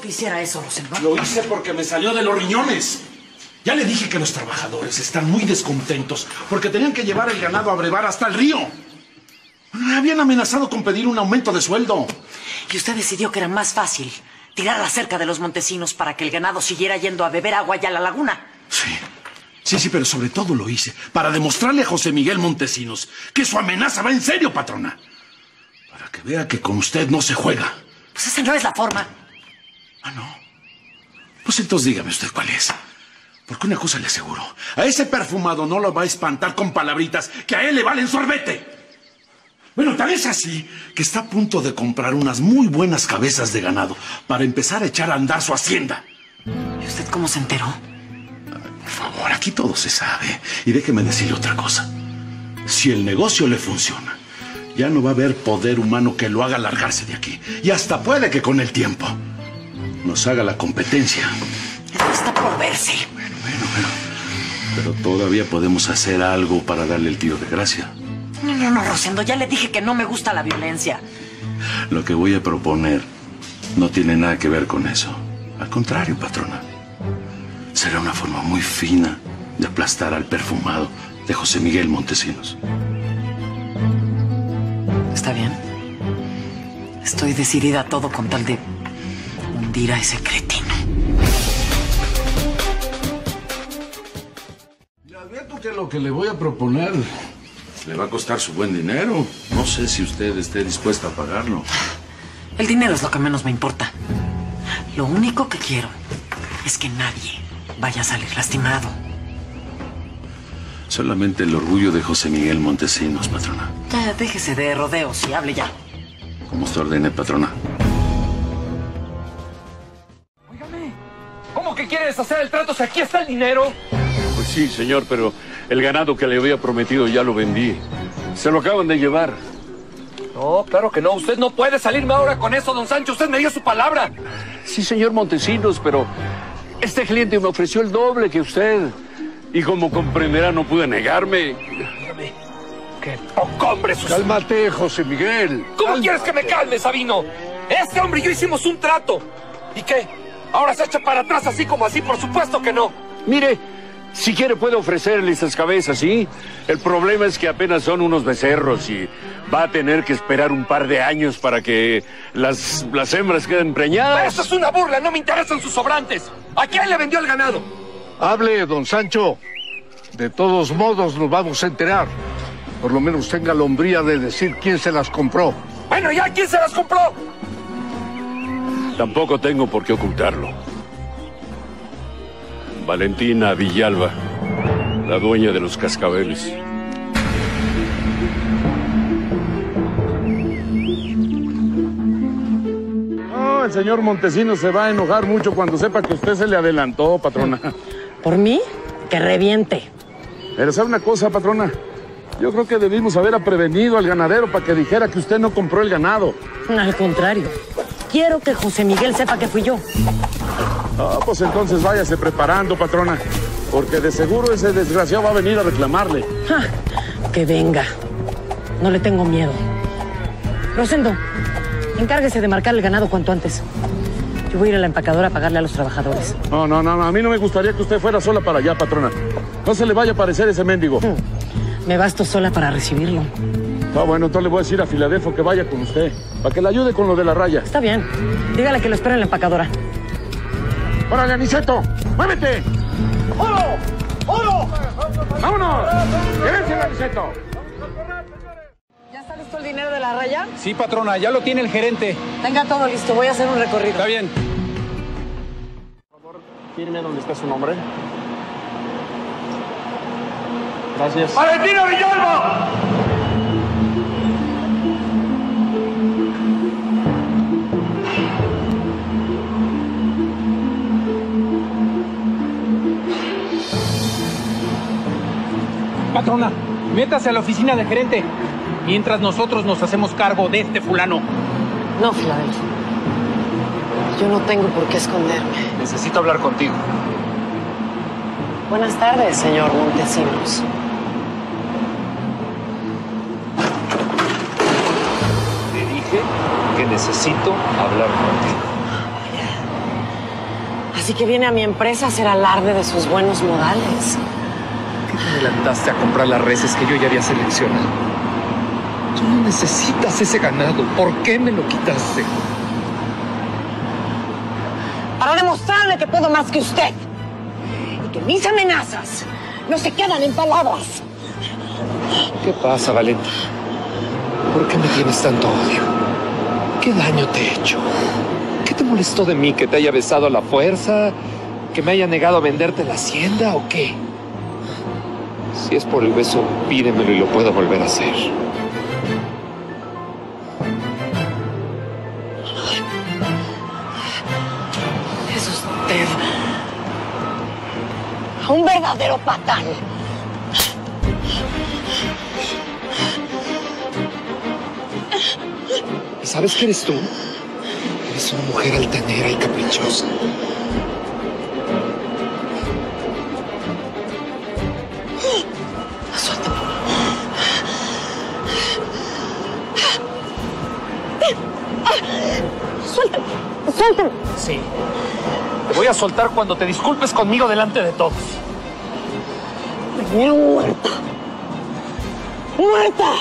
que hiciera eso? Lo hice porque me salió de los riñones. Ya le dije que los trabajadores están muy descontentos porque tenían que llevar el ganado a brevar hasta el río. Me habían amenazado con pedir un aumento de sueldo. Y usted decidió que era más fácil tirar la cerca de los montesinos para que el ganado siguiera yendo a beber agua allá a la laguna. Sí. Sí, sí, pero sobre todo lo hice para demostrarle a José Miguel Montesinos que su amenaza va en serio, patrona. Para que vea que con usted no se juega. Pues esa no es la forma. Ah, no. Pues entonces dígame usted cuál es. Porque una cosa le aseguro. A ese perfumado no lo va a espantar con palabritas que a él le valen sorbete. Bueno, tal es así que está a punto de comprar unas muy buenas cabezas de ganado para empezar a echar a andar su hacienda. ¿Y usted cómo se enteró? Por favor, aquí todo se sabe. Y déjeme decirle otra cosa. Si el negocio le funciona, ya no va a haber poder humano que lo haga largarse de aquí. Y hasta puede que con el tiempo nos haga la competencia. Eso está por verse. Bueno, bueno, bueno. Pero todavía podemos hacer algo para darle el tiro de gracia. No, no, no, Rosendo, ya le dije que no me gusta la violencia. Lo que voy a proponer no tiene nada que ver con eso. Al contrario, patrona. Será una forma muy fina de aplastar al perfumado de José Miguel Montesinos. Está bien. Estoy decidida a todo con tal de hundir a ese cretino. Le advierto que lo que le voy a proponer le va a costar su buen dinero. No sé si usted esté dispuesta a pagarlo. El dinero es lo que menos me importa. Lo único que quiero es que nadie vaya a salir lastimado. Solamente el orgullo de José Miguel Montesinos, patrona. Ya, déjese de rodeos y hable ya. Como usted ordene, patrona. ¿Cómo que quiere deshacer el trato si aquí está el dinero? Pues sí, señor, pero el ganado que le había prometido ya lo vendí. Se lo acaban de llevar. No, claro que no. Usted no puede salirme ahora con eso, don Sancho. Usted me dio su palabra. Sí, señor Montesinos, pero este cliente me ofreció el doble que usted. Y como comprenderá, no pude negarme. Dígame, qué poco hombre sus... Cálmate, José Miguel. ¿Cómo quieres que me calme, Sabino? Este hombre y yo hicimos un trato. ¿Y qué? ¿Ahora se echa para atrás así como así? Por supuesto que no. Mire, si quiere puede ofrecerle esas cabezas, ¿sí? El problema es que apenas son unos becerros y va a tener que esperar un par de años para que las, las hembras queden preñadas. Esto es una burla. No me interesan sus sobrantes. ¿A quién le vendió el ganado? Hable, don Sancho. De todos modos nos vamos a enterar. Por lo menos tenga la hombría de decir quién se las compró. Bueno, ¿ya quién se las compró? Tampoco tengo por qué ocultarlo. Valentina Villalba, la dueña de los cascabeles. No, el señor Montesinos se va a enojar mucho cuando sepa que usted se le adelantó, patrona. ¿Por mí? Que reviente. Pero sabe una cosa, patrona. Yo creo que debimos haber prevenido al ganadero para que dijera que usted no compró el ganado. Al contrario. Quiero que José Miguel sepa que fui yo. Ah, pues entonces váyase preparando, patrona. Porque de seguro ese desgraciado va a venir a reclamarle. Ja, que venga. No le tengo miedo. Rosendo, encárguese de marcar el ganado cuanto antes. Yo voy a ir a la empacadora a pagarle a los trabajadores. No, no, no, no, a mí no me gustaría que usted fuera sola para allá, patrona. No se le vaya a aparecer ese mendigo. Me basto sola para recibirlo. Ah, bueno, entonces le voy a decir a Filadelfo que vaya con usted, para que le ayude con lo de la raya. Está bien. Dígale que lo espera en la empacadora. ¡Órale, Aniceto! ¡Muévete! ¡Oro! ¡Oro! ¡Vámonos! ¡Quédense, Aniceto! ¿Ya está listo el dinero de la raya? Sí, patrona, ya lo tiene el gerente. Tenga todo listo, voy a hacer un recorrido. Está bien. Fírme dónde está su nombre. Gracias. ¡Valentina Villalba! Patrona, métase a la oficina del gerente. Mientras nosotros nos hacemos cargo de este fulano. No, Filadelfo. Yo no tengo por qué esconderme. Necesito hablar contigo. Buenas tardes, señor Montesinos. Te dije que necesito hablar contigo. Así que viene a mi empresa a hacer alarde de sus buenos modales. ¿Qué te adelantaste a comprar las reses que yo ya había seleccionado? Tú no necesitas ese ganado. ¿Por qué me lo quitaste? Para demostrarle que puedo más que usted. Y que mis amenazas no se quedan en palabras. ¿Qué pasa, Valente? ¿Por qué me tienes tanto odio? ¿Qué daño te he hecho? ¿Qué te molestó de mí? ¿Que te haya besado a la fuerza? ¿Que me haya negado a venderte la hacienda o qué? Si es por el beso, pídemelo y lo puedo volver a hacer. Es usted. Un verdadero patán. ¿Y sabes qué eres tú? Eres una mujer altanera y caprichosa. Sí. Te voy a soltar cuando te disculpes conmigo delante de todos. Venía muerta. ¡Muerta!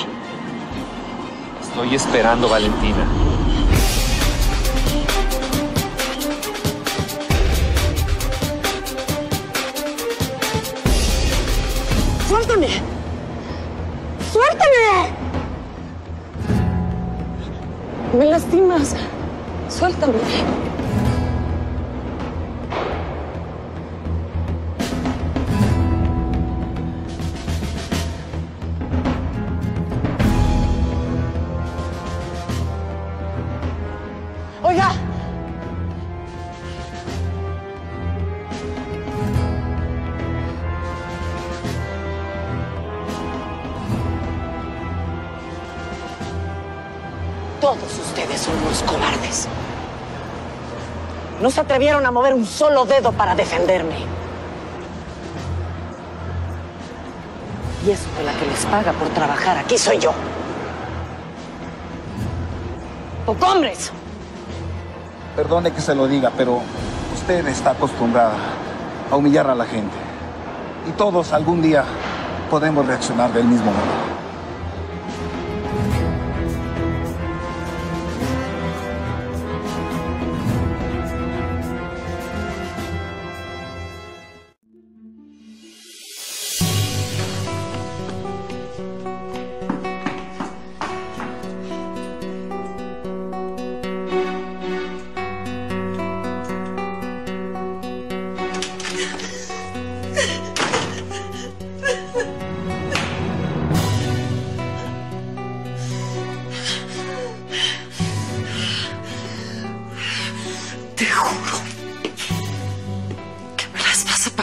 Estoy esperando, Valentina. ¡Suéltame! ¡Suéltame! Me lastimas. Suéltame. Oiga. Todos ustedes son unos cobardes. No se atrevieron a mover un solo dedo para defenderme. Y eso que la que les paga por trabajar aquí soy yo. ¡Hombres! Perdone que se lo diga, pero usted está acostumbrada a humillar a la gente. Y todos algún día podemos reaccionar del mismo modo.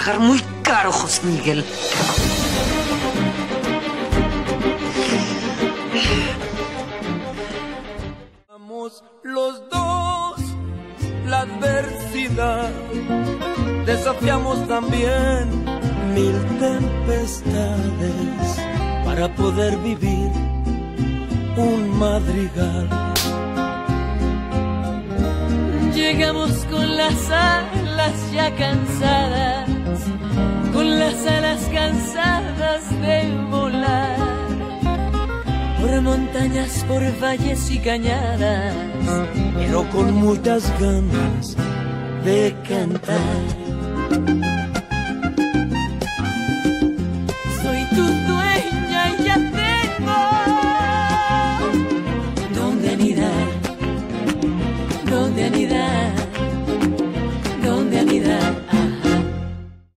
Pagar muy caro, José Miguel. Pasamos los dos la adversidad, desafiamos también mil tempestades para poder vivir un madrigal. Llegamos con las alas ya cansadas, las alas cansadas de volar, por montañas, por valles y cañadas, pero con muchas ganas de cantar.